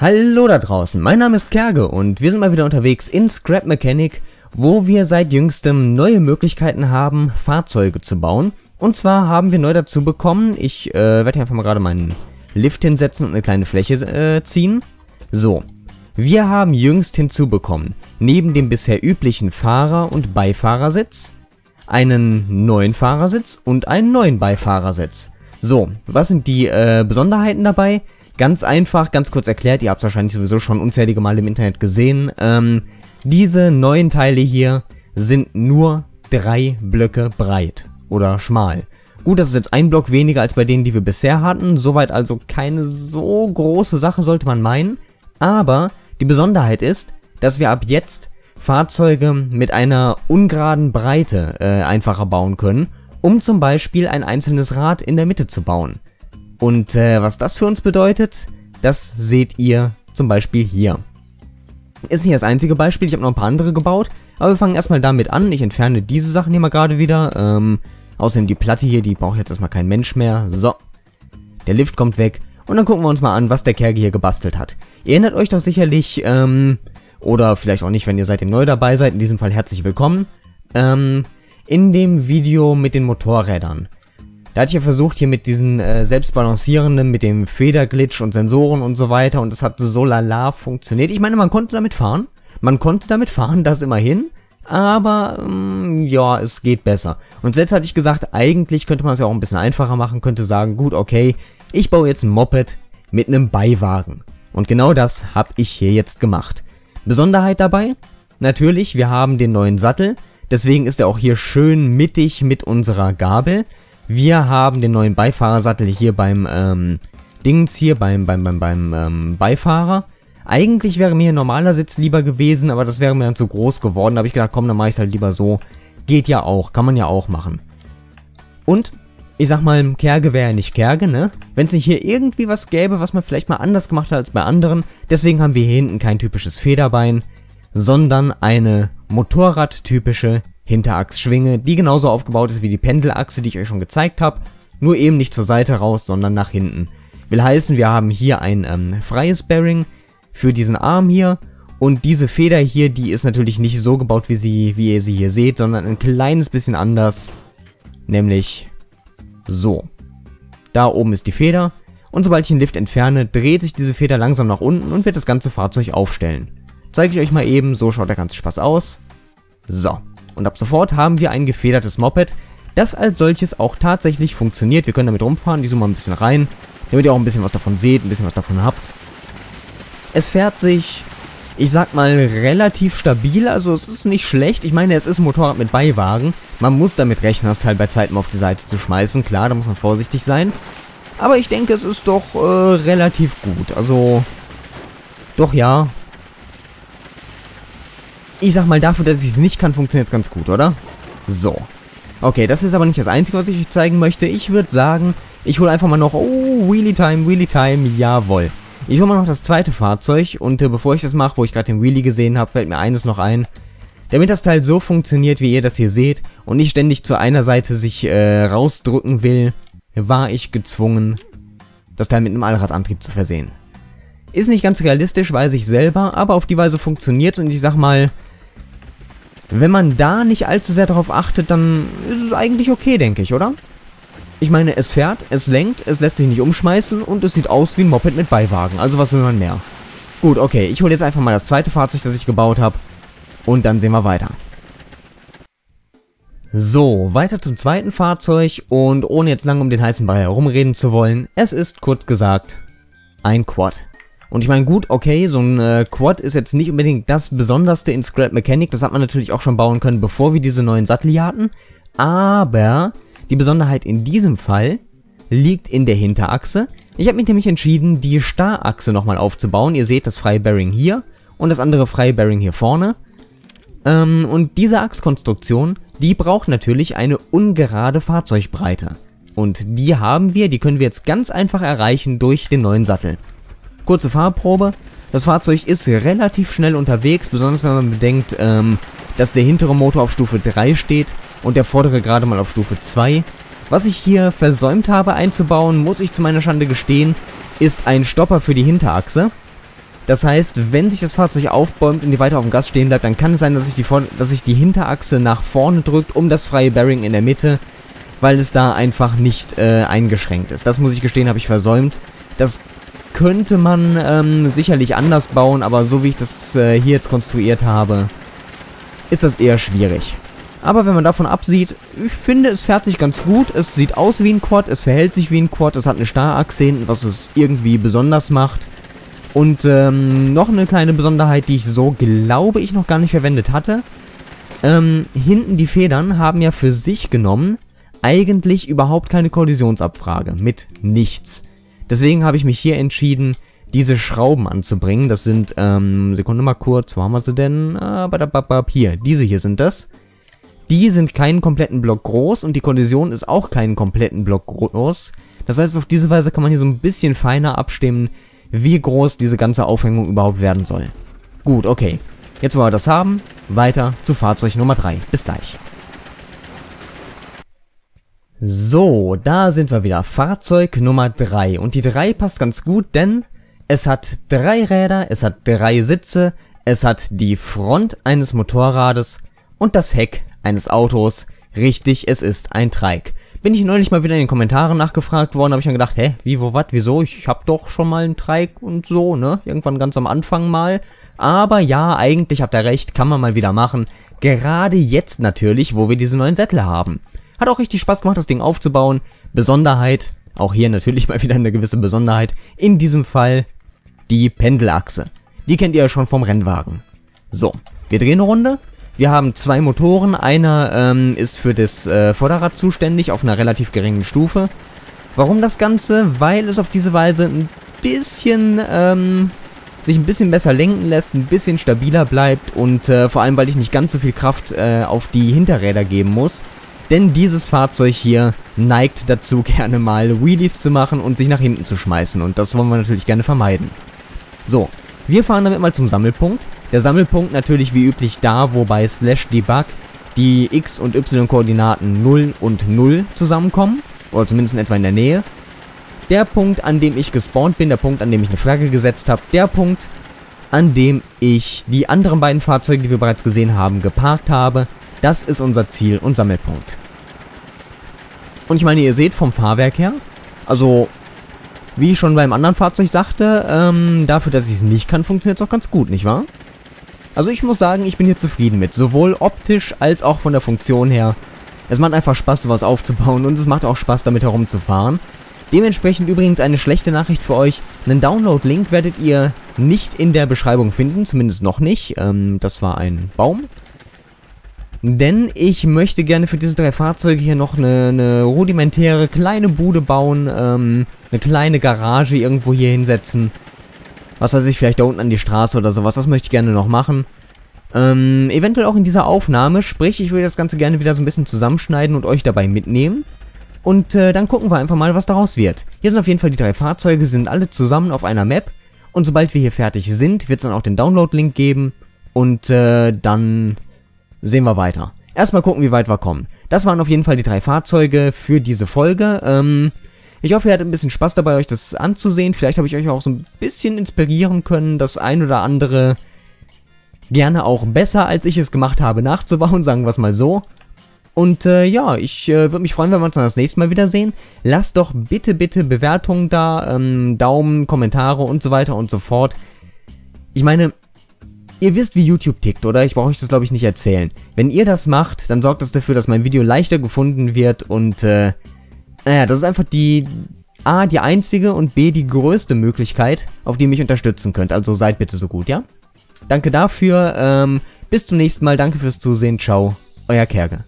Hallo da draußen, mein Name ist Kerge und wir sind mal wieder unterwegs in Scrap Mechanic, wo wir seit jüngstem neue Möglichkeiten haben, Fahrzeuge zu bauen. Und zwar haben wir neu dazu bekommen, ich äh, werde hier einfach mal gerade meinen Lift hinsetzen und eine kleine Fläche äh, ziehen. So, wir haben jüngst hinzubekommen, neben dem bisher üblichen Fahrer- und Beifahrersitz, einen neuen Fahrersitz und einen neuen Beifahrersitz. So, was sind die äh, Besonderheiten dabei? Ganz einfach, ganz kurz erklärt, ihr habt es wahrscheinlich sowieso schon unzählige Male im Internet gesehen. Ähm, diese neuen Teile hier sind nur drei Blöcke breit oder schmal. Gut, das ist jetzt ein Block weniger als bei denen, die wir bisher hatten. Soweit also keine so große Sache, sollte man meinen. Aber die Besonderheit ist, dass wir ab jetzt Fahrzeuge mit einer ungeraden Breite äh, einfacher bauen können, um zum Beispiel ein einzelnes Rad in der Mitte zu bauen. Und äh, was das für uns bedeutet, das seht ihr zum Beispiel hier. Ist nicht das einzige Beispiel, ich habe noch ein paar andere gebaut, aber wir fangen erstmal damit an. Ich entferne diese Sachen hier mal gerade wieder. Ähm, außerdem die Platte hier, die braucht jetzt erstmal kein Mensch mehr. So, der Lift kommt weg. Und dann gucken wir uns mal an, was der Kerge hier gebastelt hat. Ihr erinnert euch doch sicherlich, ähm, oder vielleicht auch nicht, wenn ihr seitdem neu dabei seid, in diesem Fall herzlich willkommen, ähm, in dem Video mit den Motorrädern. Da hatte ich ja versucht, hier mit diesen äh, selbstbalancierenden, mit dem Federglitch und Sensoren und so weiter und das hat so lala funktioniert. Ich meine, man konnte damit fahren. Man konnte damit fahren, das immerhin. Aber, ähm, ja, es geht besser. Und selbst hatte ich gesagt, eigentlich könnte man es ja auch ein bisschen einfacher machen, könnte sagen, gut, okay, ich baue jetzt ein Moped mit einem Beiwagen. Und genau das habe ich hier jetzt gemacht. Besonderheit dabei? Natürlich, wir haben den neuen Sattel. Deswegen ist er auch hier schön mittig mit unserer Gabel. Wir haben den neuen Beifahrersattel hier beim, ähm, Dings hier, beim, beim, beim, beim, ähm, Beifahrer. Eigentlich wäre mir ein normaler Sitz lieber gewesen, aber das wäre mir dann zu groß geworden. Da habe ich gedacht, komm, dann mache ich es halt lieber so. Geht ja auch, kann man ja auch machen. Und, ich sag mal, Kerge wäre ja nicht Kerge, ne? Wenn es nicht hier irgendwie was gäbe, was man vielleicht mal anders gemacht hat als bei anderen. Deswegen haben wir hier hinten kein typisches Federbein, sondern eine Motorradtypische Hinterachsschwinge, die genauso aufgebaut ist wie die Pendelachse, die ich euch schon gezeigt habe, nur eben nicht zur Seite raus, sondern nach hinten. Will heißen, wir haben hier ein ähm, freies Bearing für diesen Arm hier und diese Feder hier, die ist natürlich nicht so gebaut, wie, sie, wie ihr sie hier seht, sondern ein kleines bisschen anders, nämlich so. Da oben ist die Feder und sobald ich den Lift entferne, dreht sich diese Feder langsam nach unten und wird das ganze Fahrzeug aufstellen. Zeige ich euch mal eben, so schaut der ganze Spaß aus. So. Und ab sofort haben wir ein gefedertes Moped, das als solches auch tatsächlich funktioniert. Wir können damit rumfahren, die zoomen mal ein bisschen rein, damit ihr auch ein bisschen was davon seht, ein bisschen was davon habt. Es fährt sich, ich sag mal, relativ stabil, also es ist nicht schlecht. Ich meine, es ist ein Motorrad mit Beiwagen. Man muss damit rechnen, das Teil bei Zeiten auf die Seite zu schmeißen. Klar, da muss man vorsichtig sein. Aber ich denke, es ist doch äh, relativ gut. Also, doch ja, ich sag mal, dafür, dass ich es nicht kann, funktioniert es ganz gut, oder? So. Okay, das ist aber nicht das Einzige, was ich euch zeigen möchte. Ich würde sagen, ich hole einfach mal noch... Oh, Wheelie Time, Wheelie Time, jawoll. Ich hole mal noch das zweite Fahrzeug und äh, bevor ich das mache, wo ich gerade den Wheelie gesehen habe, fällt mir eines noch ein. Damit das Teil so funktioniert, wie ihr das hier seht und nicht ständig zu einer Seite sich äh, rausdrücken will, war ich gezwungen, das Teil mit einem Allradantrieb zu versehen. Ist nicht ganz realistisch, weiß ich selber, aber auf die Weise funktioniert und ich sag mal, wenn man da nicht allzu sehr darauf achtet, dann ist es eigentlich okay, denke ich, oder? Ich meine, es fährt, es lenkt, es lässt sich nicht umschmeißen und es sieht aus wie ein Moped mit Beiwagen. Also was will man mehr? Gut, okay, ich hole jetzt einfach mal das zweite Fahrzeug, das ich gebaut habe. Und dann sehen wir weiter. So, weiter zum zweiten Fahrzeug und ohne jetzt lange um den heißen Brei herumreden zu wollen, es ist kurz gesagt ein Quad. Und ich meine, gut, okay, so ein äh, Quad ist jetzt nicht unbedingt das Besonderste in Scrap Mechanic. Das hat man natürlich auch schon bauen können, bevor wir diese neuen Sattel hatten. Aber die Besonderheit in diesem Fall liegt in der Hinterachse. Ich habe mich nämlich entschieden, die Starachse nochmal aufzubauen. Ihr seht das freie Bearing hier und das andere freie Bearing hier vorne. Ähm, und diese Achskonstruktion, die braucht natürlich eine ungerade Fahrzeugbreite. Und die haben wir, die können wir jetzt ganz einfach erreichen durch den neuen Sattel. Kurze Fahrprobe. Das Fahrzeug ist relativ schnell unterwegs, besonders wenn man bedenkt, ähm, dass der hintere Motor auf Stufe 3 steht und der vordere gerade mal auf Stufe 2. Was ich hier versäumt habe einzubauen, muss ich zu meiner Schande gestehen, ist ein Stopper für die Hinterachse. Das heißt, wenn sich das Fahrzeug aufbäumt und die weiter auf dem Gas stehen bleibt, dann kann es sein, dass sich die, dass sich die Hinterachse nach vorne drückt, um das freie Bearing in der Mitte, weil es da einfach nicht äh, eingeschränkt ist. Das muss ich gestehen, habe ich versäumt. Das könnte man ähm, sicherlich anders bauen, aber so wie ich das äh, hier jetzt konstruiert habe, ist das eher schwierig. Aber wenn man davon absieht, ich finde, es fährt sich ganz gut. Es sieht aus wie ein Quad, es verhält sich wie ein Quad, es hat eine Starrachse hinten, was es irgendwie besonders macht. Und ähm, noch eine kleine Besonderheit, die ich so, glaube ich, noch gar nicht verwendet hatte. Ähm, hinten die Federn haben ja für sich genommen eigentlich überhaupt keine Kollisionsabfrage. Mit nichts. Deswegen habe ich mich hier entschieden, diese Schrauben anzubringen. Das sind, ähm, Sekunde mal kurz, wo haben wir sie denn? Äh, hier, diese hier sind das. Die sind keinen kompletten Block groß und die Kollision ist auch keinen kompletten Block groß. Das heißt, auf diese Weise kann man hier so ein bisschen feiner abstimmen, wie groß diese ganze Aufhängung überhaupt werden soll. Gut, okay. Jetzt wollen wir das haben. Weiter zu Fahrzeug Nummer 3. Bis gleich. So, da sind wir wieder. Fahrzeug Nummer 3. Und die 3 passt ganz gut, denn es hat drei Räder, es hat drei Sitze, es hat die Front eines Motorrades und das Heck eines Autos. Richtig, es ist ein Trike. Bin ich neulich mal wieder in den Kommentaren nachgefragt worden, habe ich dann gedacht, hä, wie, wo, wat, wieso? Ich hab doch schon mal einen Trike und so, ne? Irgendwann ganz am Anfang mal. Aber ja, eigentlich habt ihr recht, kann man mal wieder machen. Gerade jetzt natürlich, wo wir diese neuen Sättel haben. Hat auch richtig Spaß gemacht, das Ding aufzubauen. Besonderheit, auch hier natürlich mal wieder eine gewisse Besonderheit. In diesem Fall die Pendelachse. Die kennt ihr ja schon vom Rennwagen. So, wir drehen eine Runde. Wir haben zwei Motoren. Einer ähm, ist für das äh, Vorderrad zuständig auf einer relativ geringen Stufe. Warum das Ganze? Weil es auf diese Weise ein bisschen, ähm, sich ein bisschen besser lenken lässt, ein bisschen stabiler bleibt und äh, vor allem, weil ich nicht ganz so viel Kraft äh, auf die Hinterräder geben muss. Denn dieses Fahrzeug hier neigt dazu, gerne mal Wheelies zu machen und sich nach hinten zu schmeißen. Und das wollen wir natürlich gerne vermeiden. So, wir fahren damit mal zum Sammelpunkt. Der Sammelpunkt natürlich wie üblich da, wo bei slash debug die x- und y-Koordinaten 0 und 0 zusammenkommen. Oder zumindest in etwa in der Nähe. Der Punkt, an dem ich gespawnt bin, der Punkt, an dem ich eine Flagge gesetzt habe, der Punkt, an dem ich die anderen beiden Fahrzeuge, die wir bereits gesehen haben, geparkt habe, das ist unser Ziel und Sammelpunkt. Und ich meine, ihr seht vom Fahrwerk her, also wie ich schon beim anderen Fahrzeug sagte, ähm, dafür, dass ich es nicht kann, funktioniert es auch ganz gut, nicht wahr? Also ich muss sagen, ich bin hier zufrieden mit. Sowohl optisch als auch von der Funktion her. Es macht einfach Spaß, sowas aufzubauen und es macht auch Spaß, damit herumzufahren. Dementsprechend übrigens eine schlechte Nachricht für euch. Einen Download-Link werdet ihr nicht in der Beschreibung finden, zumindest noch nicht. Ähm, das war ein Baum. Denn ich möchte gerne für diese drei Fahrzeuge hier noch eine, eine rudimentäre kleine Bude bauen. Ähm, eine kleine Garage irgendwo hier hinsetzen was weiß ich, vielleicht da unten an die Straße oder sowas. Das möchte ich gerne noch machen. Ähm, eventuell auch in dieser Aufnahme. Sprich, ich würde das Ganze gerne wieder so ein bisschen zusammenschneiden und euch dabei mitnehmen. Und äh, dann gucken wir einfach mal, was daraus wird. Hier sind auf jeden Fall die drei Fahrzeuge, sind alle zusammen auf einer Map. Und sobald wir hier fertig sind, wird es dann auch den Download-Link geben. Und äh, dann sehen wir weiter. Erstmal gucken, wie weit wir kommen. Das waren auf jeden Fall die drei Fahrzeuge für diese Folge. Ähm, ich hoffe, ihr hattet ein bisschen Spaß dabei, euch das anzusehen. Vielleicht habe ich euch auch so ein bisschen inspirieren können, das ein oder andere gerne auch besser, als ich es gemacht habe, nachzubauen, sagen wir es mal so. Und äh, ja, ich äh, würde mich freuen, wenn wir uns dann das nächste Mal wiedersehen. Lasst doch bitte, bitte Bewertungen da, ähm, Daumen, Kommentare und so weiter und so fort. Ich meine, ihr wisst, wie YouTube tickt, oder? Ich brauche euch das, glaube ich, nicht erzählen. Wenn ihr das macht, dann sorgt das dafür, dass mein Video leichter gefunden wird und äh, naja, das ist einfach die A, die einzige und B, die größte Möglichkeit, auf die ihr mich unterstützen könnt. Also seid bitte so gut, ja? Danke dafür, ähm, bis zum nächsten Mal, danke fürs Zusehen, ciao, euer Kerge.